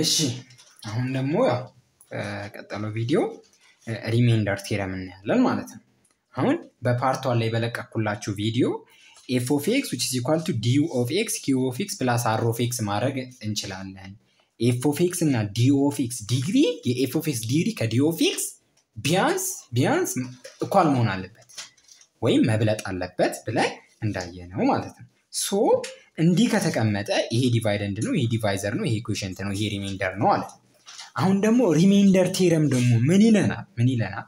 እሺ አሁን ደግሞ ያው በቀጠለው ቪዲዮ remainder theorem እናያለን ማለት ነው። አሁን በ part one ላይ በለቀኩላችሁ ቪዲዮ f of x which is equal to d of x q of x plus r of x ማድረግ እንችላለን። f of x እና d of x degree የ f of x degree ከ d of x ቢያንስ ቢያንስ equal መሆን አለበት ወይም መብለጥ አለበት ብለን እንዳየነው ማለት ነው። so እንዲህ ከተቀመጠ ይሄ dividend ነው፣ ይሄ divisor ነው፣ ይሄ quotient ነው፣ ይሄ remainder ነው ነው። አሁን ደግሞ remainder theorem ደግሞ ምን ይለናል? ምን ይለናል?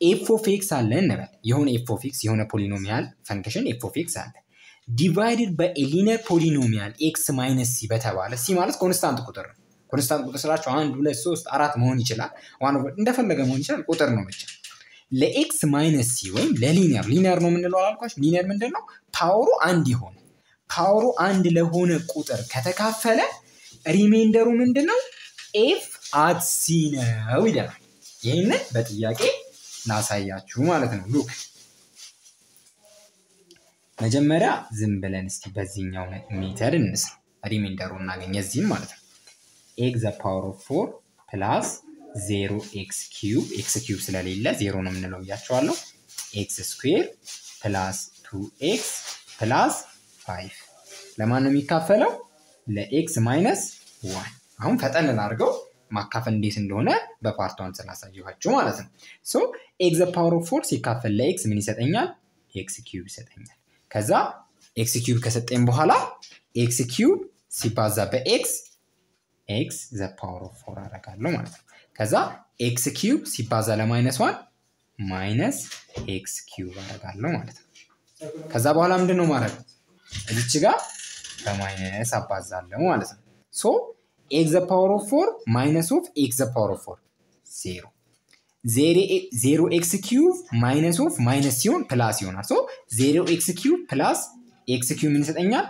f of x አለ እንበል። የሆነ f of x የሆነ polynomial function f of x አለ divided በ linear polynomial x minus c በተባለ c ማለት constant ቁጥር ነው። constant ቁጥር ስላችሁ አንድ ሁለት ሶስት አራት መሆን ይችላል። one እንደፈለገ መሆን ይችላል። ቁጥር ነው ብቻ ለ x minus c ወይም ለ linear linear ነው የምንለው አላልኳችሁ? linear ምንድን ነው? power ኡ አንድ የሆነ power ኡ አንድ ለሆነ ቁጥር ከተካፈለ remainder ኡ ምንድን ነው? f at c ነው ይለናል። ይህንን በጥያቄ ላሳያችሁ ማለት ነው። look መጀመሪያ ዝም ብለን እስቲ በዚህኛው method እንስራ። remainder ኡ እናገኝ የዚህም ማለት ነው። x the power of four plus zero x cube x cube ስለሌለ ዜሮ ነው የምንለው ብያችኋለሁ። x square plus two x plus five ለማን ነው የሚካፈለው? ለ x minus one። አሁን ፈጠን ላድርገው ማካፈል እንዴት እንደሆነ በ part one ስላሳየኋችሁ ማለት ነው። so x power of four ሲካፈል ለ x ምን ይሰጠኛል? x cube ይሰጠኛል። ከዛ x cube ከሰጠኝ በኋላ x cube ሲባዛ በ x x the power of four አደርጋለሁ ማለት ነው። ከዛ x cube ሲባዛ ለ minus one minus x cube አደርጋለሁ ማለት ነው። ከዛ በኋላ ምንድን ነው ማድረግ እዚች ጋር በ minus አባዛለሁ ማለት ነው። so x the power of four minus of x the power of four zero zero x cube minus of minus ሲሆን plus ይሆናል። so zero x cube plus x cube ምን ይሰጠኛል?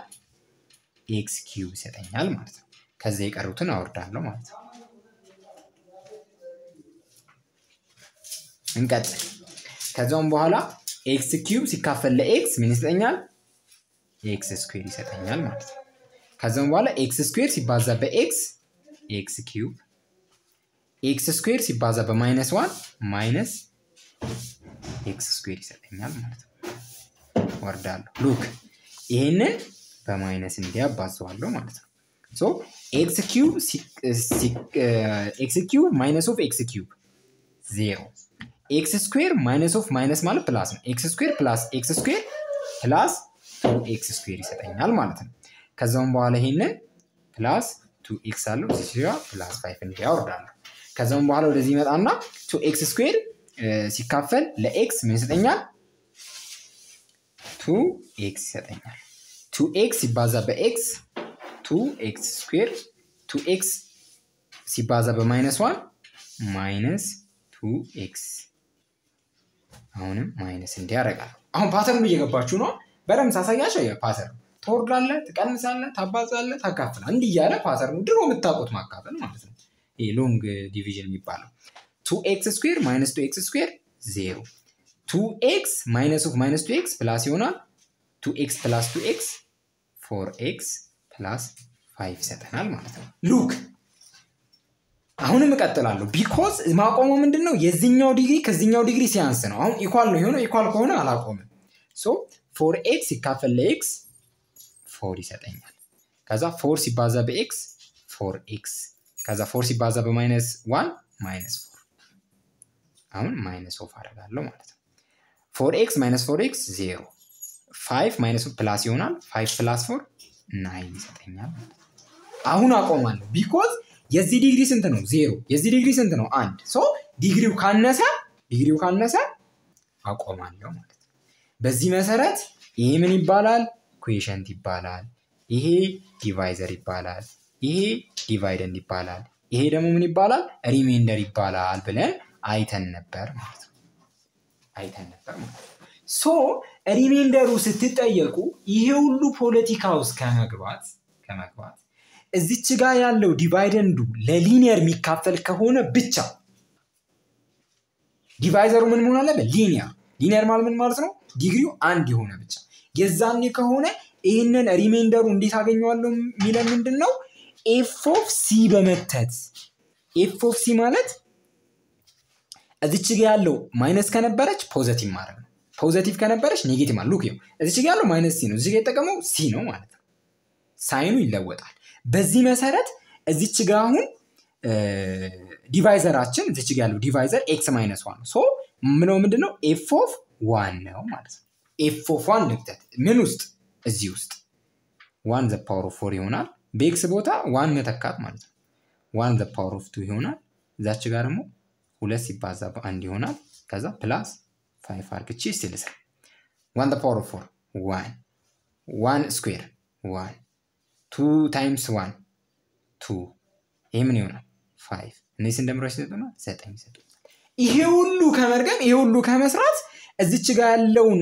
x cube ይሰጠኛል ማለት ነው። ከዛ የቀሩትን አወርዳለሁ ማለት ነው። እንቀጥል። ከዛውም በኋላ x cube ሲካፈል ለ x ምን ይሰጠኛል? x square ይሰጠኛል ማለት ነው። ከዛም በኋላ x square ሲባዛ በ x x cube x square ሲባዛ በ minus one minus x square ይሰጠኛል ማለት ነው። ወርዳለሁ። look ይሄንን በ minus እንዲህ አባዘዋለሁ ማለት ነው። so x cube x cube minus of x cube zero x square minus of minus ማለት plus ነው። x square plus x square plus two x square ይሰጠኛል ማለት ነው። ከዛውም በኋላ ይሄንን plus two x አለው እዚህ ጋር plus five እንዲህ አወርዳለሁ። ከዛውም በኋላ ወደዚህ ይመጣና two x square ሲካፈል ለ x ምን ይሰጠኛል? two x ይሰጠኛል። two x ሲባዛ በ x two x square two x ሲባዛ በ minus one minus two x አሁንም minus እንዲህ ያደርጋል። አሁን pattern ኡ እየገባችሁ ነው። በደምብ ሳሳያችሁ pattern ኡ ትወርዳለህ፣ ትቀንሳለህ፣ ታባዛለህ፣ ታካፍላለህ። እንዲህ እያለ pattern ኡ ድሮ የምታውቁት ማካፈል ማለት ነው። ይሄ long division የሚባለው two x square minus two x square zero two x minus of minus two x plus ይሆናል። two x plus two x four x plus five ይሰጠናል ማለት ነው። look አሁንም እቀጥላለሁ። because ማቆመው ምንድን ነው? የዚኛው ዲግሪ ከዚኛው ዲግሪ ሲያንስ ነው። አሁን equal ነው የሆነው። equal ከሆነ አላቆምም። so four x ሲካፈል ለ x four ይሰጠኛል። ከዛ four ሲባዛ በ x four x ከዛ four ሲባዛ በ minus one minus four አሁን minus of አደርጋለሁ ማለት ነው። four x minus four x zero five minus plus ይሆናል። five plus four nine ይሰጠኛል። አሁን አቆማለሁ because የዚህ ዲግሪ ስንት ነው? ዜሮ። የዚህ ዲግሪ ስንት ነው? አንድ። so degree ው ካነሰ ዲግሪው ካነሰ አቆማለሁ ማለት ነው። በዚህ መሰረት ይሄ ምን ይባላል? quotient ይባላል። ይሄ divisor ይባላል። ይሄ dividend ይባላል። ይሄ ደግሞ ምን ይባላል? remainder ይባላል ብለን አይተን ነበር ማለት ነው። አይተን ነበር ማለት ነው። so remainder ኡ ስትጠየቁ ይሄ ሁሉ ፖለቲካ ውስጥ ከመግባት ከመግባት እዚች ጋር ያለው dividend ኡ ለ linear የሚካፈል ከሆነ ብቻ divisor ኡ ምን መሆን አለበት? linear። linear ማለት ምን ማለት ነው? ዲግሪው አንድ የሆነ ብቻ። የዛኔ ከሆነ ይህንን remainder ኡ እንዴት አገኘዋለሁ የሚለን ምንድን ነው? ኤፍ ኦፍ ሲ በመተት ኤፍ ኦፍ ሲ ማለት እዚች ጋ ያለው minus ከነበረች positive ማድረግ ነው። positive ከነበረች negative ማለት look ይኸው እዚች ጋ ያለው minus c ነው። እዚህ ጋ የተጠቀመው c ነው ማለት ነው። sign ኡ ይለወጣል። በዚህ መሰረት እዚች ጋ አሁን divisor ኣችን እዚች ጋ ያለው divisor x minus one ነው። so ምለው ምንድን ነው of one ነው ማለት ነው። f of one ልክተት ምን ውስጥ እዚህ ውስጥ one the power of four ይሆናል። በ x ቦታ one መተካት ማለት ነው። one the power of two ይሆናል። እዛች ጋር ደግሞ ሁለት ሲባዛ በአንድ ይሆናል። ከዛ plus five አርግቼ ስል one the power of four one one square one two times one two ይህ ምን ይሆናል? five እነዚህ ስንደምራቸው ይሰጡናል ዘጠኝ ይሰጡናል። ይሄ ሁሉ ከማድረግም ይሄ ሁሉ ከመስራት እዚች ጋር ያለውን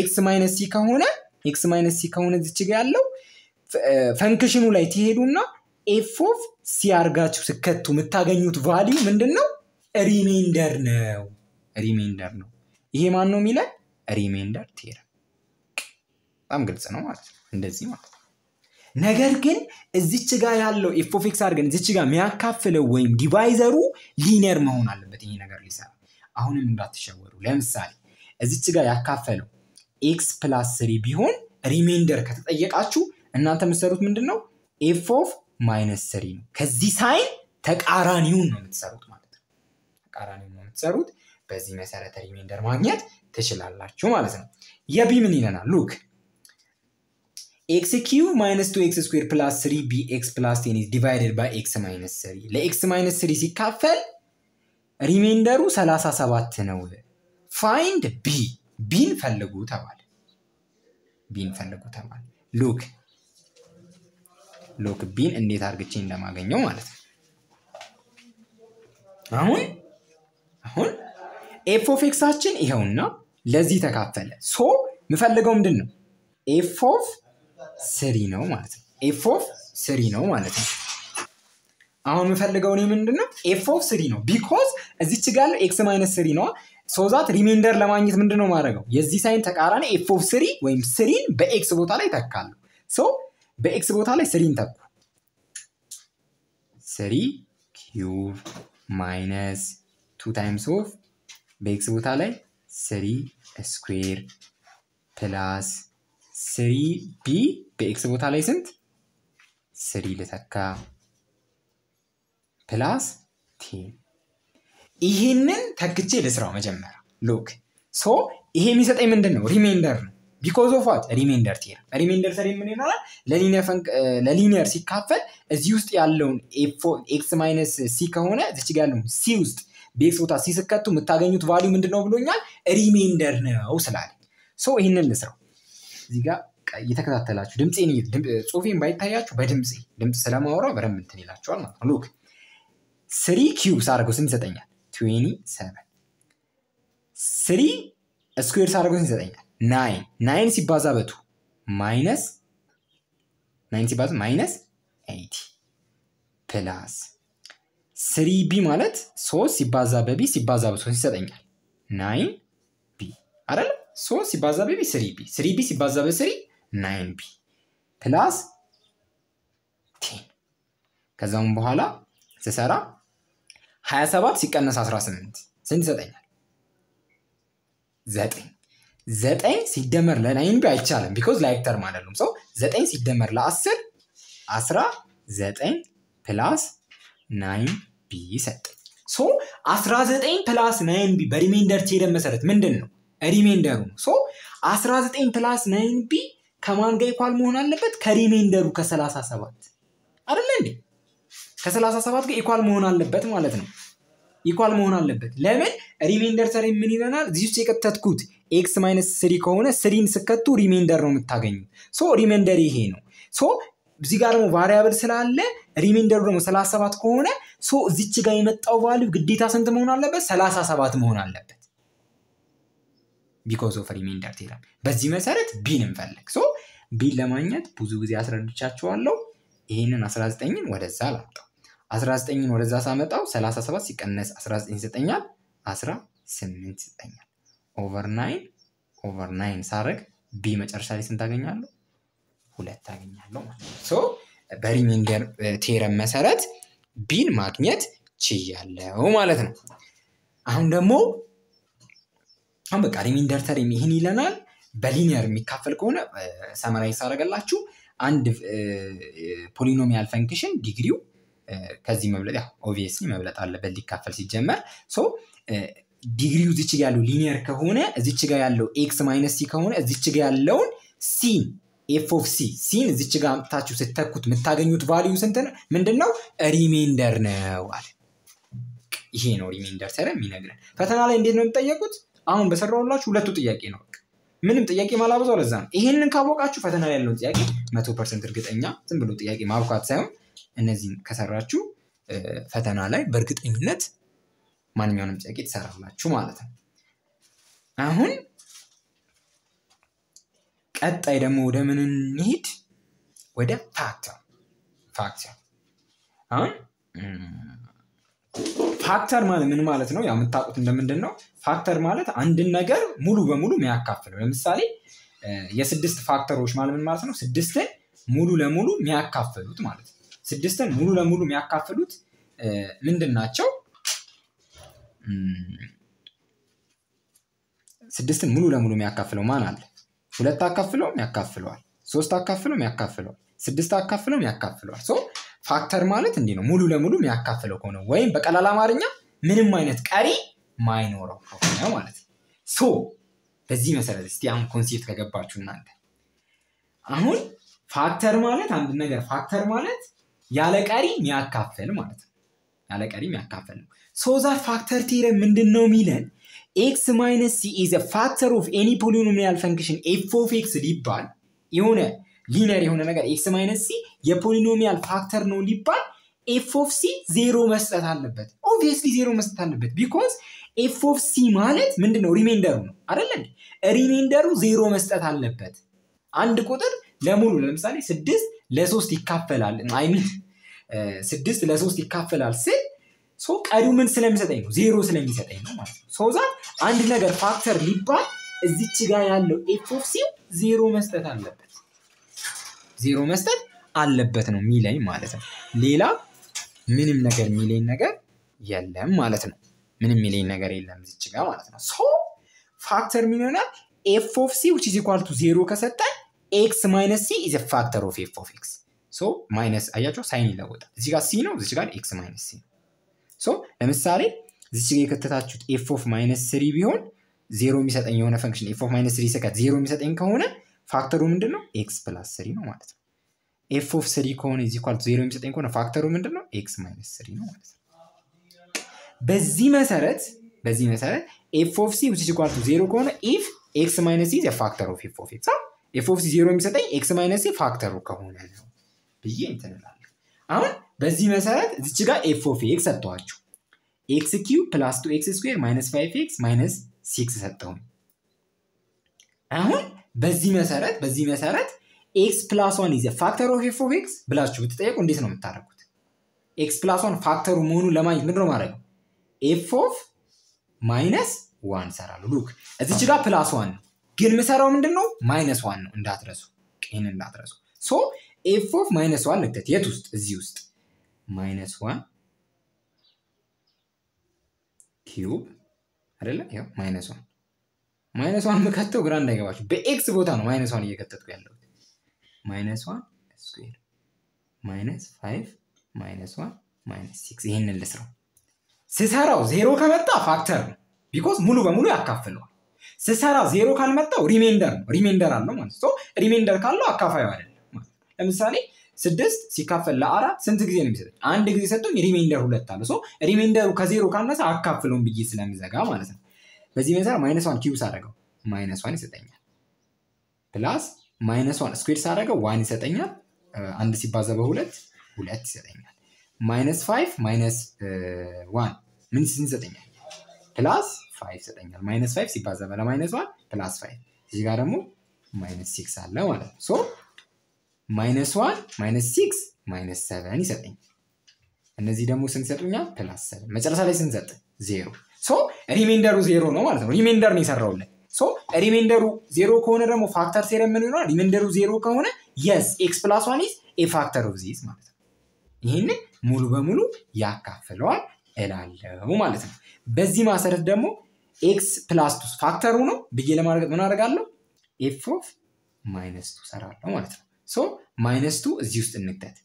x minus c ከሆነ x minus c ከሆነ እዚች ጋር ያለው function ኑ ላይ ትሄዱና f of c አርጋችሁ ስትከቱ የምታገኙት value ምንድን ነው? remainder ነው። remainder ነው። ይሄ ማን ነው የሚለን? remainder theorem። በጣም ግልጽ ነው ማለት ነው። እንደዚህ ማለት ነው። ነገር ግን እዚች ጋር ያለው f of x አድርገን እዚች ጋር የሚያካፍለው ወይም divisor ሩ linear መሆን አለበት ይሄ ነገር ሊሰራ። አሁንም እንዳትሸወዱ። ለምሳሌ እዚች ጋር ያካፈለው x plus three ቢሆን remainder ከተጠየቃችሁ እናንተ የምትሰሩት ምንድን ነው? f of minus three ነው። ከዚህ sign ተቃራኒውን ነው የምትሰሩት ማለት ነው። ተቃራኒውን ነው የምትሰሩት። በዚህ መሰረት remainder ማግኘት ትችላላችሁ ማለት ነው። የ b ምን ይለናል? look x cube minus two x square plus three b x plus ten divided by x minus three ለ x minus three ሲካፈል remainder ሩ 37 ነው። find b b ን ፈልጉ ተባለ። b ን ፈልጉ ተባለ። look look b ን እንዴት አርግቼ እንደማገኘው ማለት ነው። አሁን አሁን f of x ኣችን ይኸውና ለዚህ ተካፈለ። so የምፈልገው ምንድን ነው? f of three ነው ማለት ነው። f of three ነው ማለት ነው። አሁን የምፈልገው እኔ ምንድን ነው? f of three ነው። because እዚች ጋር ያለው x minus three ነዋ። so that remainder ለማግኘት ምንድን ነው የማደርገው? የዚህ sign ተቃራኒ f of three ወይም three ን በ x ቦታ ላይ ተካለሁ። so በ x ቦታ ላይ three ን ተኩ። three cube minus two times of በ x ቦታ ላይ three square plus three b በ x ቦታ ላይ ስንት three ልተካ plus ten ይህንን ተክቼ ልስራው መጀመሪያ look so ይሄ የሚሰጠኝ ምንድን ነው remainder ነው። because of what? remainder theorem remainder theorem ምን ይሆናል ለ linear ሲካፈል እዚህ ውስጥ ያለውን x minus c ከሆነ እዚች ጋ ያለውን c ውስጥ በ x ቦታ c ስትከቱ የምታገኙት value ምንድን ነው ብሎኛል? remainder ነው ስላለ። so ይህንን ልስራው። እዚህ ጋር እየተከታተላችሁ ድምፄን ጽሁፌን ባይታያችሁ በድምፄ ድምፅ ስለማወራው በደንብ እንትን ይላችኋል ማለት ነው። look three cube ሳደርገው ስንት ይሰጠኛል. twenty seven three square ሳደርገው ስንት ይሰጠኛል. nine nine ሲባዛ በ two? minus nine ሲባዛ minus eighteen plus three b ማለት ሶስት ሲባዛ በ b ሲባዛ በሶስት ይሰጠኛል. nine b አይደለ ሶስት ሲባዛ በ b three b three b ሲባዛ በ three nine b plus ten ከዛም በኋላ ስሰራ 27 ሲቀነስ 18 ስንት ይሰጠኛል? ዘጠኝ ዘጠኝ ሲደመር ለ nine b አይቻልም። because like term አይደሉም። so ዘጠኝ ሲደመር ለአስር አስራ ዘጠኝ plus nine b ሰጠኝ። so አስራ ዘጠኝ plus nine b በ remainder theorem መሰረት ምንድን ነው remainder ሩ so አስራ ዘጠኝ plus nine b ከማን ጋር equal መሆን አለበት? ከ remainder ሩ ከሰላሳ ሰባት አይደለ እንዴ? ከሰላሳ ሰባት ጋር equal መሆን አለበት ማለት ነው። equal መሆን አለበት። ለምን remainder theorem ምን ይለናል? እዚህ ውስጥ የከተትኩት x minus three ከሆነ three ን ስትከቱ remainder ነው የምታገኙት። so remainder ይሄ ነው። so እዚህ ጋር ደግሞ variable ስላለ remainder ሩ ደግሞ ሰላሳ ሰባት ከሆነ so እዚች ጋር የመጣው value ግዴታ ስንት መሆን አለበት? ሰላሳ ሰባት መሆን አለበት። because of remainder theorem። በዚህ መሰረት b ን እንፈልግ። so b ን ለማግኘት ብዙ ጊዜ አስረድቻችኋለሁ። ይህንን 19ን ወደዛ ላምጣው። 19ን ወደዛ ሳመጣው 37 ሲቀነስ 19 ይሰጠኛል፣ 18 ይሰጠኛል። over nine over nine ሳረግ b መጨረሻ ላይ ስንት አገኛለሁ? ሁለት አገኛለሁ ማለት ነው። theorem መሰረት b ን ማግኘት ችያለው ማለት ነው። አሁን ደግሞ አሁን በቃ remainder theorem ይህን ይለናል። በ linear የሚካፈል ከሆነ summarize ሳደርግላችሁ አንድ polynomial function degree ው ከዚህ መብለጥ ያው obviously መብለጥ አለበት ሊካፈል ሲጀመር so degree ው እዚች ጋ ያለው linear ከሆነ እዚች ጋ ያለው x minus c ከሆነ እዚች ጋ ያለውን ሲን ኤፍ ኦፍ ሲ ሲን እዚች ጋ አምጥታችሁ ስትተኩት የምታገኙት value ስንት? ምንድን ነው? remainder ነው አለ። ይሄ ነው remainder theorem የሚነግረን። ፈተና ላይ እንዴት ነው የምትጠየቁት? አሁን በሰራሁላችሁ ሁለቱ ጥያቄ ነው። ምንም ጥያቄ የማላበዛው ለዛ ነው። ይሄንን ካወቃችሁ ፈተና ላይ ያለውን ጥያቄ መቶ percent እርግጠኛ ዝም ብሎ ጥያቄ ማብዛት ሳይሆን እነዚህን ከሰራችሁ ፈተና ላይ በእርግጠኝነት ማንኛውንም ጥያቄ ትሰራላችሁ ማለት ነው። አሁን ቀጣይ ደግሞ ወደ ምን እንሂድ? ወደ factor ፋክተር አሁን ፋክተር ማለት ምን ማለት ነው? ያው የምታውቁት እንደምንድን ነው? ፋክተር ማለት አንድን ነገር ሙሉ በሙሉ የሚያካፍለው። ለምሳሌ የስድስት ፋክተሮች ማለት ምን ማለት ነው? ስድስትን ሙሉ ለሙሉ የሚያካፍሉት ማለት ነው። ስድስትን ሙሉ ለሙሉ የሚያካፍሉት ምንድን ናቸው? ስድስትን ሙሉ ለሙሉ የሚያካፍለው ማን አለ? ሁለት አካፍለውም ያካፍለዋል። ሶስት አካፍለውም ያካፍለዋል። ስድስት አካፍለውም ያካፍለዋል። factor ማለት እንዲህ ነው። ሙሉ ለሙሉ የሚያካፍለው ከሆነ ወይም በቀላል አማርኛ ምንም አይነት ቀሪ ማይኖረው ከሆነ ማለት so በዚህ መሰረት እስቲ አሁን concept ከገባችሁ እናንተ አሁን factor ማለት አንድ ነገር factor ማለት ያለ ቀሪ የሚያካፍል ማለት ነው። ያለ ቀሪ የሚያካፍል ነው። so that factor theorem ምንድን ነው የሚለን x minus c is factor of any polynomial function f of x ሊባል የሆነ linear የሆነ ነገር x minus c የ polynomial factor ነው ሊባል f of c ዜሮ መስጠት አለበት። obviously ዜሮ መስጠት አለበት። because f of c ማለት ምንድን ነው? remainder ኡ ነው አይደለ? remainder ኡ ዜሮ መስጠት አለበት። አንድ ቁጥር ለሙሉ ለምሳሌ ስድስት ለሶስት ይካፈላል I mean ስድስት ለሶስት ይካፈላል ስል so ቀሪው ምን ስለሚሰጠኝ ነው? ዜሮ ስለሚሰጠኝ ነው ማለት ነው። that አንድ ነገር factor ሊባል እዚች ጋር ያለው f of c ዜሮ መስጠት አለበት ዜሮ መስጠት አለበት ነው የሚለኝ ማለት ነው። ሌላ ምንም ነገር የሚለኝ ነገር የለም ማለት ነው። ምንም የሚለኝ ነገር የለም እዚች ጋር ማለት ነው። so factor ምን ይሆናል? f of c which is equal to zero ከሰጠን x minus c is factor of f of x so minus አያቸው sign ይለወጣል። እዚህ ጋር ሲ ነው፣ እዚህ ጋር x minus c ነው። so ለምሳሌ እዚች ጋር የከተታችሁት f of minus three ቢሆን ዜሮ የሚሰጠኝ የሆነ function f of minus three ስከት ዜሮ የሚሰጠኝ ከሆነ factor ኡ ምንድን ነው? x plus three ነው ማለት ነው። f of three ከሆነ is equal zero የሚሰጠኝ ከሆነ factor ኡ ምንድን ነው? x minus three ነው ማለት ነው። በዚህ መሰረት በዚህ መሰረት f of c which is zero ከሆነ if x minus c factor of f of x f of ዜሮ የሚሰጠኝ x minus factor ኡ ከሆነ ነው ብዬ እንትን እላለሁ። አሁን በዚህ መሰረት እዚች ጋር f x ሰጥተዋችሁ x cube plus two x square minus five x minus six ሰጠውን። አሁን በዚህ መሰረት በዚህ መሰረት x plus one is a factor of f of x ብላችሁ ብትጠየቁ እንዴት ነው የምታደርጉት? x plus one factor ኡ መሆኑን ለማግኘት ምንድን ነው ማድረግ ነው? f of minus one ሰራሉ። look እዚች ጋር plus one ነው፣ ግን ምሰራው ምንድን ነው? minus one ነው። እንዳትረሱ፣ ይህን እንዳትረሱ። so f of minus one ልክተት የት ውስጥ? እዚህ ውስጥ minus one cube አይደለ? minus one minus one የምከተው ግራ እንዳይገባችሁ በ x ቦታ ነው minus one እየከተትኩ ያለሁት። minus one square minus five minus one minus six ይህንን ልስራው። ስሰራው ዜሮ ከመጣ factor ነው፣ because ሙሉ በሙሉ ያካፍለዋል። ስሰራ ዜሮ ካልመጣው remainder ነው፣ remainder አለው ማለት remainder ካለው አካፋዩ አይደለም ለምሳሌ ስድስት ሲካፈል ለአራት ስንት ጊዜ ነው የሚሰጠኝ? አንድ ጊዜ ሰጡኝ። remainder ሁለት አለ። remainder ኡ ከዜሮ ካነሰ አካፍለውን ብዬ ስለሚዘጋ ማለት ነው። በዚህ መሰረት minus one cube ሳደርገው minus one ይሰጠኛል። plus minus one square ሳደርገው one ይሰጠኛል። አንድ ሲባዛ በሁለት ሁለት ይሰጠኛል። minus five minus one ምን ይሰጠኛል? plus five ይሰጠኛል። minus five ሲባዛ በለ minus one plus five እዚህ ጋር ደግሞ minus six አለ ማለት ነው። so minus one minus six minus seven ይሰጠኛል። እነዚህ ደግሞ ስንት ይሰጡኛል? plus seven መጨረሻ ላይ ስንት ሰጠ? ዜሮ so remainder ኡ ዜሮ ነው ማለት ነው። remainder ነው የሰራውልን። so remainder ኡ ዜሮ ከሆነ ደግሞ factor theorem ምን ይሆናል? remainder ኡ ዜሮ ከሆነ yes x plus one is a factor of this ማለት ነው። ይህንን ሙሉ በሙሉ ያካፍለዋል እላለሁ ማለት ነው። በዚህ መሰረት ደግሞ x plus two factor ኡ ነው ብዬ ለማድረግ ምን አደርጋለሁ? f of minus two ሰራለሁ ማለት ነው። so minus two እዚህ ውስጥ እንክተት።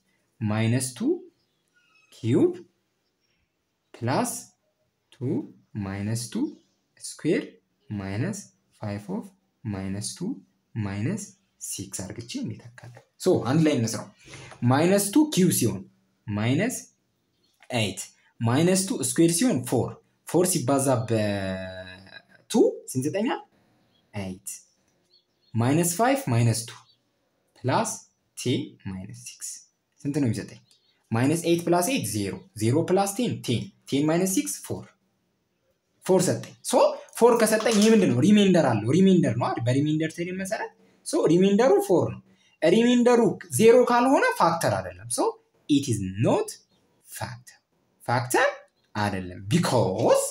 minus two cube plus two minus two square minus five of minus two minus six አርግቼ እንዴት አካለ so አንድ ላይ እንስራው። minus two cube ሲሆን minus eight minus two square ሲሆን four four ሲባዛ በ two ስንት ይሰጠኛል? eight minus five minus two plus ten minus six ስንት ነው የሚሰጠኝ? minus eight plus eight ዜሮ ዜሮ plus ten ten ten minus six four four ሰጠኝ። so four ከሰጠኝ ይህ ምንድን ነው? remainder አለው። remainder ነው? በ remainder theory መሰረት so remainder ኡ four ነው። remainder ኡ ዜሮ ካልሆነ factor አይደለም። so it is not factor factor አይደለም። because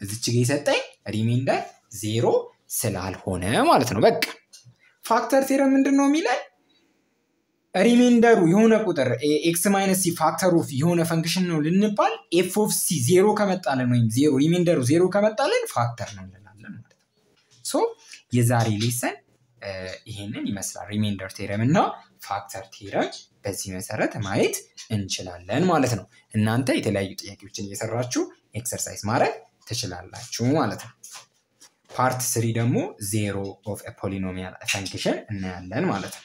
እዚች ጋ የሰጠኝ remainder ዜሮ ስላልሆነ ማለት ነው። በቃ factor theorem ምንድን ነው የሚለን remainder ኡ የሆነ ቁጥር x minus c factor of የሆነ function ነው ልንባል f of c ዜሮ ከመጣለን ወይም ዜሮ remainder ኡ ዜሮ ከመጣለን factor ነው እንላለን ማለት ነው። so የዛሬ lesson ይሄንን ይመስላል። remainder theorem እና factor theorem በዚህ መሰረት ማየት እንችላለን ማለት ነው። እናንተ የተለያዩ ጥያቄዎችን እየሰራችሁ exercise ማድረግ ትችላላችሁ ማለት ነው። part three ደግሞ ዜሮ ኦፍ ፖሊኖሚያል ፈንክሽን እናያለን ማለት ነው።